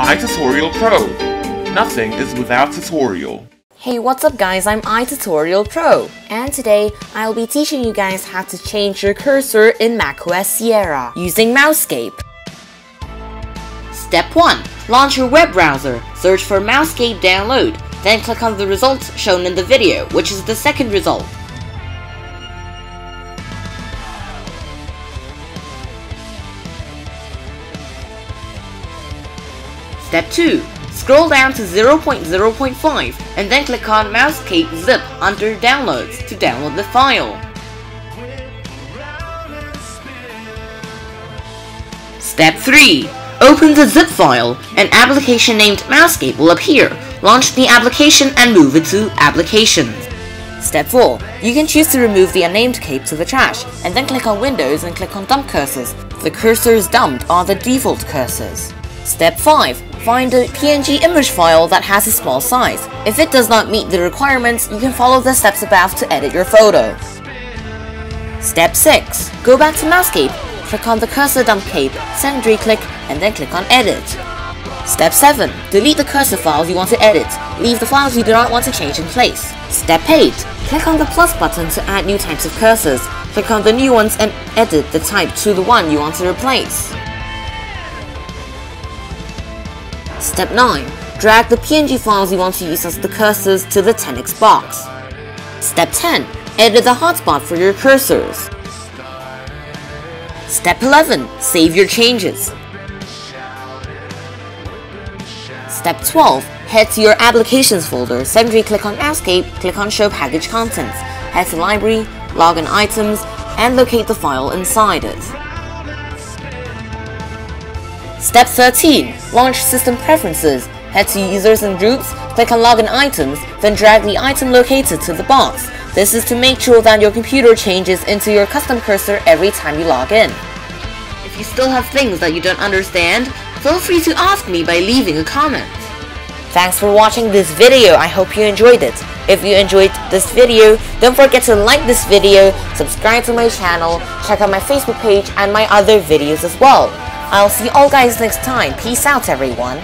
i2torialPro. Nothing is without tutorial. Hey, what's up guys? I'm i2torialPro, and today I'll be teaching you guys how to change your cursor in macOS Sierra using Mousecape. Step 1. Launch your web browser, search for Mousecape download, then click on the results shown in the video, which is the second result. Step 2. Scroll down to 0.0.5 and then click on Mousecape Zip under Downloads to download the file. Step 3. Open the zip file. An application named Mousecape will appear. Launch the application and move it to Applications. Step 4. You can choose to remove the unnamed cape to the trash, and then click on Windows and click on Dump Cursors. The cursors dumped are the default cursors. Step 5. Find a PNG image file that has a small size. If it does not meet the requirements, you can follow the steps above to edit your photo. Step 6. Go back to Mousecape, click on the cursor dump cape, secondary click, and then click on Edit. Step 7. Delete the cursor files you want to edit. Leave the files you do not want to change in place. Step 8. Click on the plus button to add new types of cursors. Click on the new ones and edit the type to the one you want to replace. Step 9. Drag the PNG files you want to use as the cursors to the 10x box. Step 10. Edit the hotspot for your cursors. Step 11. Save your changes. Step 12. Head to your Applications folder, secondary click on Mousecape, click on Show Package Contents, head to Library, log in Items, and locate the file inside it. Step 13. Launch System Preferences. Head to Users and Groups, click on Login Items, then drag the item locator to the box. This is to make sure that your computer changes into your custom cursor every time you log in. If you still have things that you don't understand, feel free to ask me by leaving a comment. Thanks for watching this video, I hope you enjoyed it. If you enjoyed this video, don't forget to like this video, subscribe to my channel, check out my Facebook page and my other videos as well. I'll see you all guys next time. Peace out everyone.